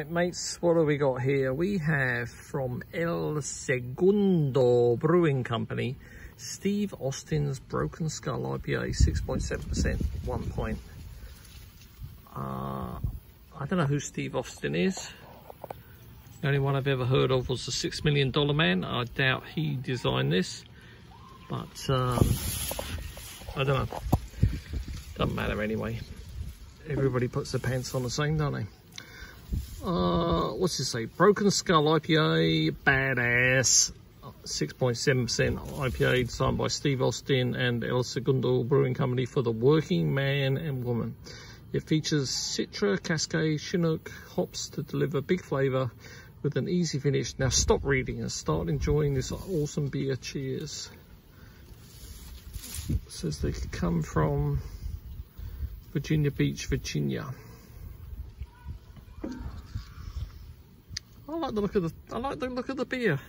Right, mates, what have we got here? We have from El Segundo Brewing Company, Steve Austin's Broken Skull IPA, 6.7%, one point. Uh, I don't know who Steve Austin is. The only one I've ever heard of was the Six Million Dollar Man. I doubt he designed this, but um, I don't know. Doesn't matter anyway. Everybody puts their pants on the same, don't they? Uh, what's this say? Broken Skull IPA, badass. 6.7% IPA designed by Steve Austin and El Segundo Brewing Company for the working man and woman. It features Citra, Cascade, Chinook hops to deliver big flavour with an easy finish. Now stop reading and start enjoying this awesome beer. Cheers. It says they come from Virginia Beach, Virginia. I like the look of the I like the look of the beer.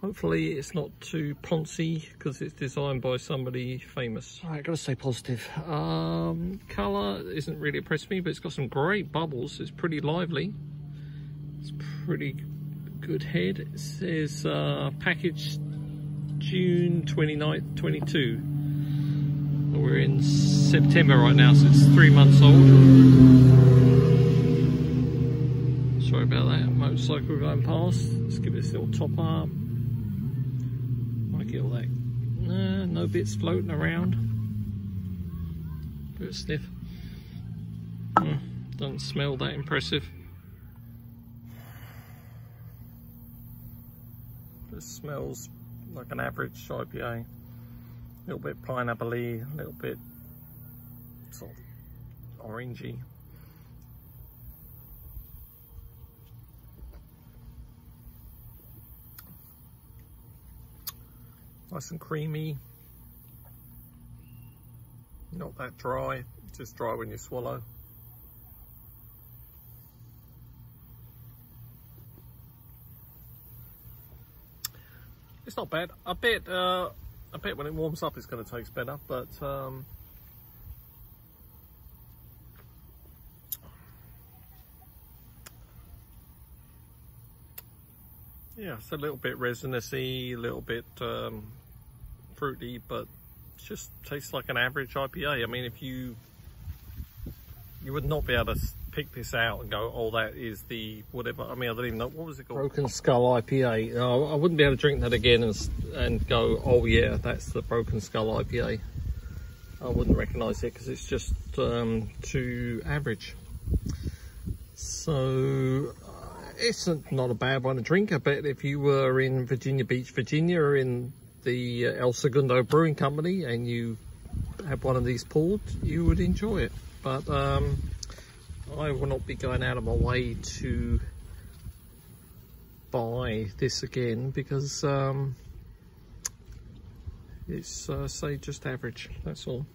Hopefully it's not too poncy because it's designed by somebody famous. All right, gotta stay positive. Um, colour isn't really impressed me, but it's got some great bubbles. It's pretty lively. It's pretty good head. It says uh, packaged June 29th, 22. We're in September right now, so it's three months old. Sorry about that, motorcycle going past. Let's give this little top up. Might get all that. Nah, no bits floating around. Bit of sniff. Hmm, doesn't smell that impressive. It smells like an average IPA. A little bit pineapple a little bit sort of orangey. Nice and creamy. Not that dry, just dry when you swallow. It's not bad. I bet, uh, I bet when it warms up it's going to taste better, but um, yeah, it's a little bit resinous-y, a little bit um, fruity, but it just tastes like an average IPA. I mean, if you, you would not be able to pick this out and go, oh, that is the whatever. I mean, I don't even know, what was it called? Broken Skull IPA. Oh, I wouldn't be able to drink that again and, and go, oh yeah, that's the Broken Skull IPA. I wouldn't recognise it because it's just um, too average. So it's not a bad one to drink. I bet if you were in Virginia Beach, Virginia, or in the uh, El Segundo Brewing Company and you have one of these pulled, you would enjoy it. But um, I will not be going out of my way to buy this again because um, it's, uh, say, just average. That's all.